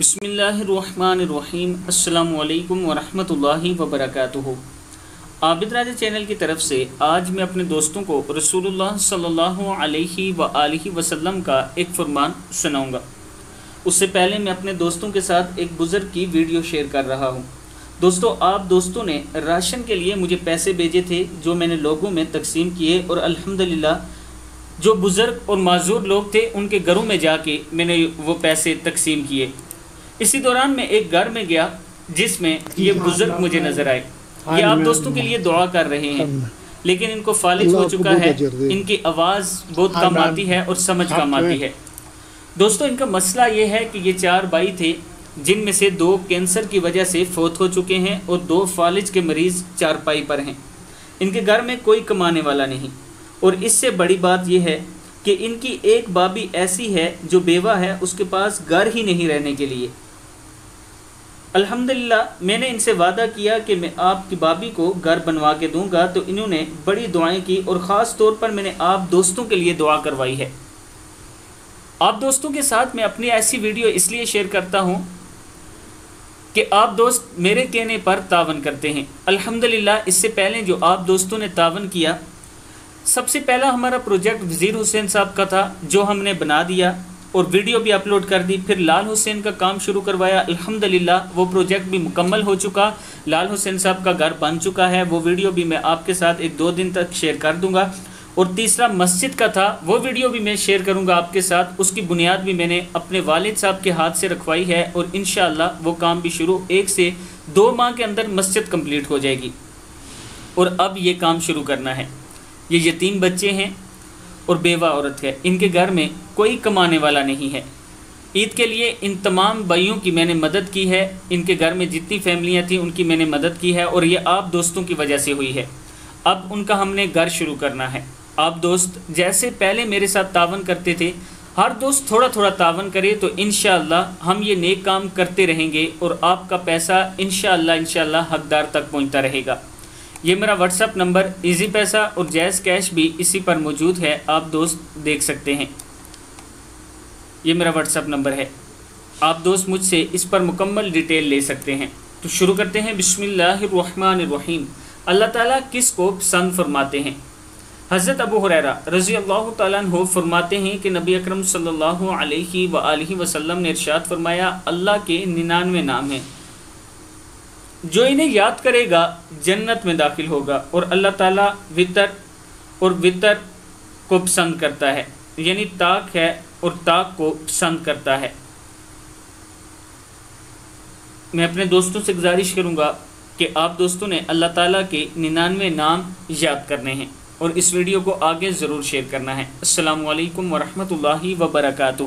بسم اللہ الرحمن الرحیم۔ السلام علیکم ورحمۃ اللہ وبرکاتہ۔ عابد راجہ چینل کی طرف سے آج میں اپنے دوستوں کو رسول اللہ صلی اللہ علیہ وآلہ وسلم کا ایک فرمان سناؤں گا۔ اس سے پہلے میں اپنے دوستوں کے ساتھ ایک بزرگ کی ویڈیو شیئر کر رہا ہوں۔ دوستو، آپ دوستوں نے راشن کے لیے مجھے پیسے بھیجے تھے جو میں نے لوگوں میں تقسیم کیے اور الحمدللہ جو بزرگ اور معذور لوگ تھے ان کے گھروں میں جا کے میں نے وہ پیسے تقسیم کیے۔ اسی دوران میں ایک گھر میں گیا جس میں یہ بزرگ مجھے نظر آئے۔ یہ آپ دوستوں کے لیے دعا کر رہے ہیں لیکن ان کو فالج ہو چکا ہے۔ ان کی آواز بہت کم آتی ہے اور سمجھ کم آتی ہے۔ دوستو ان کا مسئلہ یہ ہے کہ یہ چار بھائی تھے جن میں سے دو کینسر کی وجہ سے فوت ہو چکے ہیں اور دو فالج کے مریض چار پائی پر ہیں۔ ان کے گھر میں کوئی کمانے والا نہیں۔ اور اس سے بڑی بات یہ ہے کہ ان کی ایک بابی ایسی ہے جو بیوہ ہے اس کے پاس گھر ہی نہیں رہنے کے لیے۔ الحمدللہ، میں نے ان سے وعدہ کیا کہ میں آپ کی بابی کو گھر بنوا کے دوں گا، تو انہوں نے بڑی دعائیں کی اور خاص طور پر میں نے آپ دوستوں کے لیے دعا کروائی ہے۔ آپ دوستوں کے ساتھ میں اپنی ایسی ویڈیو اس لیے شیئر کرتا ہوں کہ آپ دوست میرے کہنے پر تعاون کرتے ہیں۔ الحمدللہ، اس سے پہلے جو آپ دوستوں نے تعاون کیا، سب سے پہلا ہمارا پروجیکٹ وزیر حسین صاحب کا تھا، جو ہم نے بنا دیا۔ اور ویڈیو بھی اپلوڈ کر دی۔ پھر لال حسین کا کام شروع کروایا۔ الحمدللہ، وہ پروجیکٹ بھی مکمل ہو چکا۔ لال حسین صاحب کا گھر بن چکا ہے۔ وہ ویڈیو بھی میں آپ کے ساتھ ایک دو دن تک شیئر کر دوں گا۔ اور تیسرا مسجد کا تھا، وہ ویڈیو بھی میں شیئر کروں گا آپ کے ساتھ۔ اس کی بنیاد بھی میں نے اپنے والد صاحب کے ہاتھ سے رکھوائی ہے اور انشاءاللہ وہ کام بھی شروع ایک سے دو ماہ کے اندر مسجد کمپلیٹ ہو جائے گی۔ اور اب یہ کام شروع کرنا ہے۔ یہ یتیم بچے ہیں۔ اور بیوہ عورت ہے۔ ان کے گھر میں کوئی کمانے والا نہیں ہے۔ عید کے لیے ان تمام بھائیوں کی میں نے مدد کی ہے۔ ان کے گھر میں جتنی فیملیاں تھیں، ان کی میں نے مدد کی ہے اور یہ آپ دوستوں کی وجہ سے ہوئی ہے۔ اب ان کا ہم نے گھر شروع کرنا ہے۔ آپ دوست، جیسے پہلے میرے ساتھ تعاون کرتے تھے، ہر دوست تھوڑا تھوڑا تعاون کرے تو انشاءاللہ ہم یہ نیک کام کرتے رہیں گے اور آپ کا پیسہ انشاءاللہ انشاءاللہ حقدار تک پہنچتا رہے گا۔ یہ میرا واٹس اپ نمبر، ایزی پیسہ اور جیز کیش بھی اسی پر موجود ہے، آپ دوست دیکھ سکتے ہیں۔ یہ میرا واٹس اپ نمبر ہے۔ آپ دوست مجھ سے اس پر مکمل ڈیٹیل لے سکتے ہیں۔ تو شروع کرتے ہیں۔ بسم اللہ الرحمن الرحیم۔ اللہ تعالیٰ کس کو پسند فرماتے ہیں؟ حضرت ابو حریرہ رضی اللہ تعالیٰ عنہ فرماتے ہیں کہ نبی اکرم صلی اللہ علیہ وآلہ وسلم نے ارشاد فرمایا، اللہ کے ننانوے نام ہیں۔ جو انہیں یاد کرے گا جنت میں داخل ہوگا اور اللہ تعالیٰ وطر اور وطر کو پسند کرتا ہے یعنی طاق ہے اور طاق کو پسند کرتا ہے۔ میں اپنے دوستوں سے گزارش کروں گا کہ آپ دوستوں نے اللہ تعالیٰ کے ننانوے نام یاد کرنے ہیں اور اس ویڈیو کو آگے ضرور شیئر کرنا ہے۔ السلام علیکم ورحمۃ اللہ وبرکاتہ۔